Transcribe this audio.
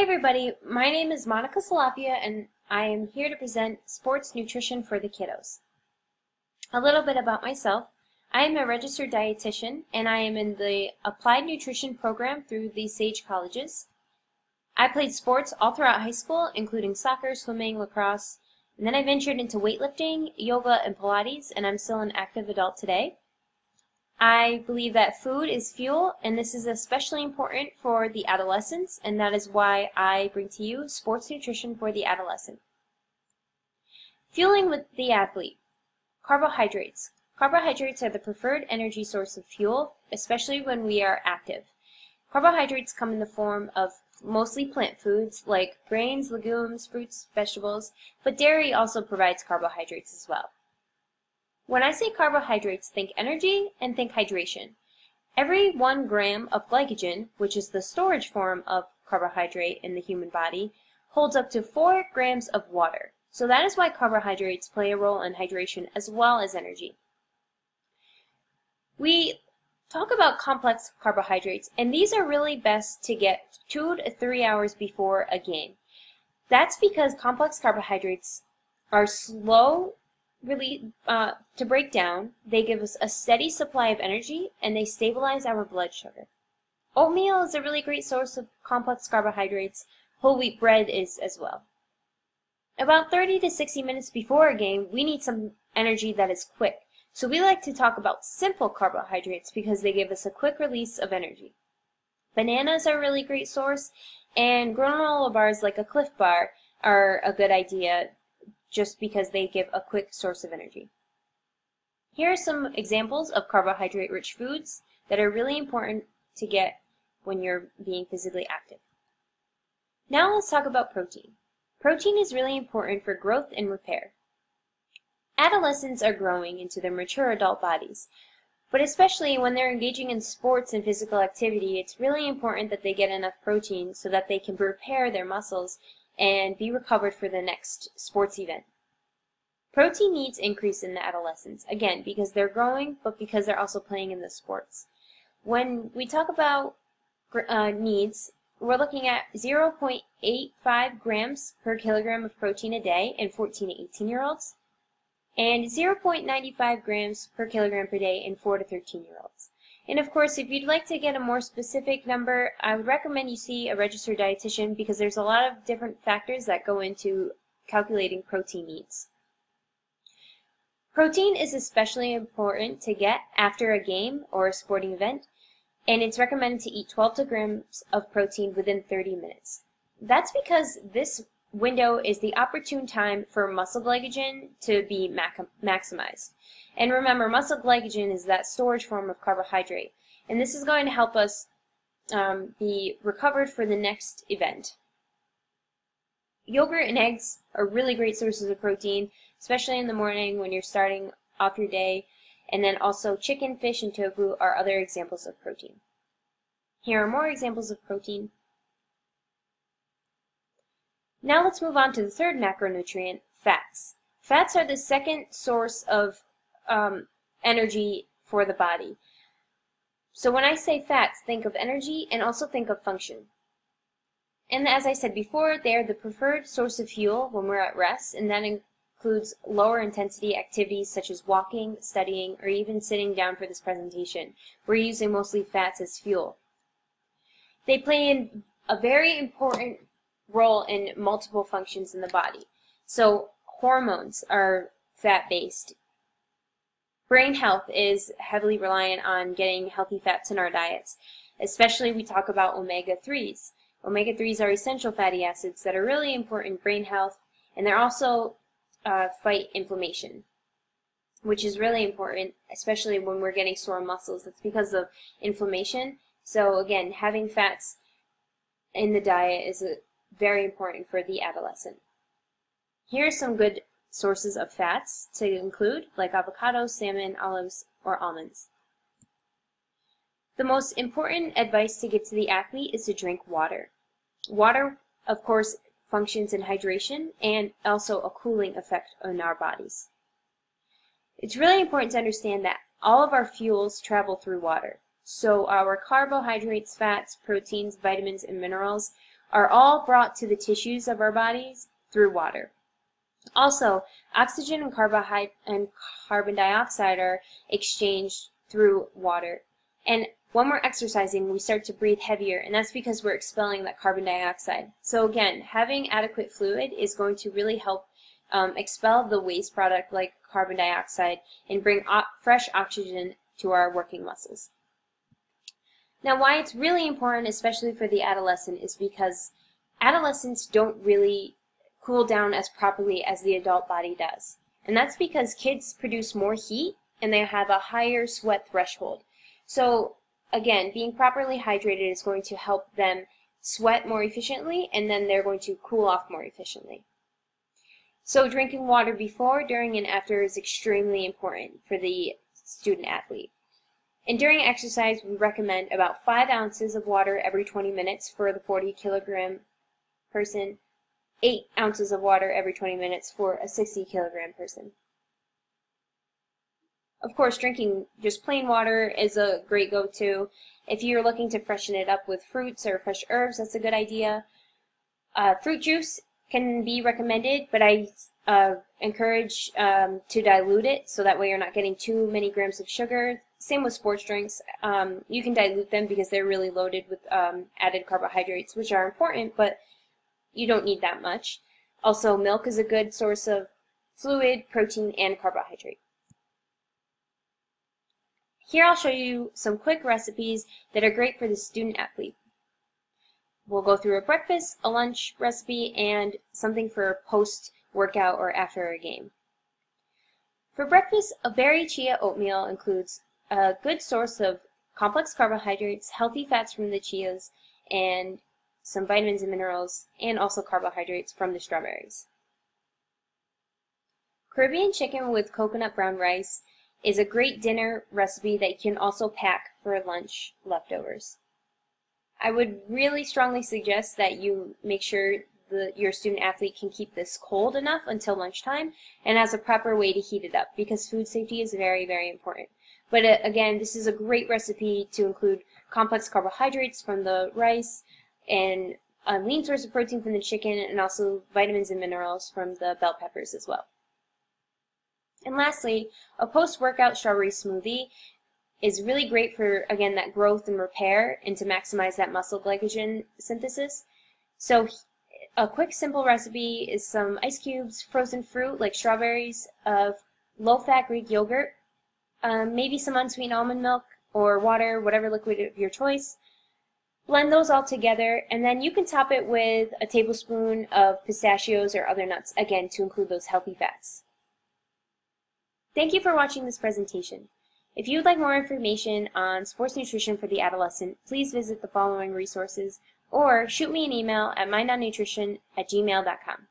Everybody, my name is Monica Salafia and I am here to present sports nutrition for the kiddos. A little bit about myself. I am a registered dietitian and I am in the Applied Nutrition program through the Sage Colleges. I played sports all throughout high school, including soccer, swimming, lacrosse, and then I ventured into weightlifting, yoga, and Pilates, and I'm still an active adult today. I believe that food is fuel, and this is especially important for the adolescents, and that is why I bring to you sports nutrition for the adolescent. Fueling with the athlete. Carbohydrates. Carbohydrates are the preferred energy source of fuel, especially when we are active. Carbohydrates come in the form of mostly plant foods like grains, legumes, fruits, vegetables, but dairy also provides carbohydrates as well. When I say carbohydrates, think energy and think hydration. Every one gram of glycogen, which is the storage form of carbohydrate in the human body, holds up to 4 grams of water. So that is why carbohydrates play a role in hydration as well as energy. We talk about complex carbohydrates, and these are really best to get two to three hours before a game. That's because complex carbohydrates are slow really uh, to break down, they give us a steady supply of energy and they stabilize our blood sugar. Oatmeal is a really great source of complex carbohydrates. Whole wheat bread is as well. About 30 to 60 minutes before a game, we need some energy that is quick. So we like to talk about simple carbohydrates because they give us a quick release of energy. Bananas are a really great source, and granola bars like a Clif Bar are a good idea just because they give a quick source of energy. Here are some examples of carbohydrate-rich foods that are really important to get when you're being physically active. Now let's talk about protein. Protein is really important for growth and repair. Adolescents are growing into their mature adult bodies, but especially when they're engaging in sports and physical activity, it's really important that they get enough protein so that they can repair their muscles and be recovered for the next sports event. Protein needs increase in the adolescents, again, because they're growing, but because they're also playing in the sports. When we talk about uh, needs, we're looking at 0.85 grams per kilogram of protein a day in 14 to 18 year olds, and 0.95 grams per kilogram per day in 4 to 13 year olds. And of course, if you'd like to get a more specific number, I would recommend you see a registered dietitian because there's a lot of different factors that go into calculating protein needs. Protein is especially important to get after a game or a sporting event, and it's recommended to eat 12 grams of protein within 30 minutes. That's because this window is the opportune time for muscle glycogen to be maximized. And remember, muscle glycogen is that storage form of carbohydrate. And this is going to help us um, be recovered for the next event. Yogurt and eggs are really great sources of protein, especially in the morning when you're starting off your day. And then also chicken, fish, and tofu are other examples of protein. Here are more examples of protein. Now let's move on to the third macronutrient, fats. Fats are the second source of um, energy for the body. So when I say fats, think of energy and also think of function. And as I said before, they are the preferred source of fuel when we're at rest, and that includes lower intensity activities such as walking, studying, or even sitting down for this presentation. We're using mostly fats as fuel. They play a very important role in multiple functions in the body. So hormones are fat-based. Brain health is heavily reliant on getting healthy fats in our diets. Especially we talk about omega-3s. Omega-3s are essential fatty acids that are really important in brain health, and they're also uh, fight inflammation, which is really important, especially when we're getting sore muscles. It's because of inflammation. So again, having fats in the diet is a, very important for the adolescent. Here are some good sources of fats to include, like avocado, salmon, olives, or almonds. The most important advice to give to the athlete is to drink water. Water, of course, functions in hydration and also a cooling effect on our bodies. It's really important to understand that all of our fuels travel through water. So our carbohydrates, fats, proteins, vitamins, and minerals are all brought to the tissues of our bodies through water. Also, oxygen and, and carbon dioxide are exchanged through water. And when we're exercising, we start to breathe heavier, and that's because we're expelling that carbon dioxide. So again, having adequate fluid is going to really help um, expel the waste product like carbon dioxide and bring fresh oxygen to our working muscles. Now why it's really important, especially for the adolescent, is because adolescents don't really cool down as properly as the adult body does. And that's because kids produce more heat and they have a higher sweat threshold. So again, being properly hydrated is going to help them sweat more efficiently and then they're going to cool off more efficiently. So drinking water before, during, and after is extremely important for the student athlete. And during exercise, we recommend about 5 ounces of water every 20 minutes for the 40 kilogram person, 8 ounces of water every 20 minutes for a 60 kilogram person. Of course, drinking just plain water is a great go-to. If you're looking to freshen it up with fruits or fresh herbs, that's a good idea. Uh, fruit juice can be recommended, but I uh, encourage um, to dilute it so that way you're not getting too many grams of sugar. Same with sports drinks. Um, you can dilute them because they're really loaded with um, added carbohydrates, which are important, but you don't need that much. Also, milk is a good source of fluid, protein, and carbohydrate. Here I'll show you some quick recipes that are great for the student athlete. We'll go through a breakfast, a lunch recipe, and something for post-workout or after a game. For breakfast, a berry chia oatmeal includes a good source of complex carbohydrates, healthy fats from the chias, and some vitamins and minerals, and also carbohydrates from the strawberries. Caribbean chicken with coconut brown rice is a great dinner recipe that you can also pack for lunch leftovers. I would really strongly suggest that you make sure the, your student athlete can keep this cold enough until lunchtime and has a proper way to heat it up because food safety is very, very important. But uh, again, this is a great recipe to include complex carbohydrates from the rice and a lean source of protein from the chicken and also vitamins and minerals from the bell peppers as well. And lastly, a post-workout strawberry smoothie is really great for, again, that growth and repair and to maximize that muscle glycogen synthesis. So a quick simple recipe is some ice cubes, frozen fruit like strawberries, of low-fat Greek yogurt, um, maybe some unsweetened almond milk or water, whatever liquid of your choice. Blend those all together, and then you can top it with a tablespoon of pistachios or other nuts, again, to include those healthy fats. Thank you for watching this presentation. If you would like more information on sports nutrition for the adolescent, please visit the following resources or shoot me an email at mindonnutrition at gmail.com.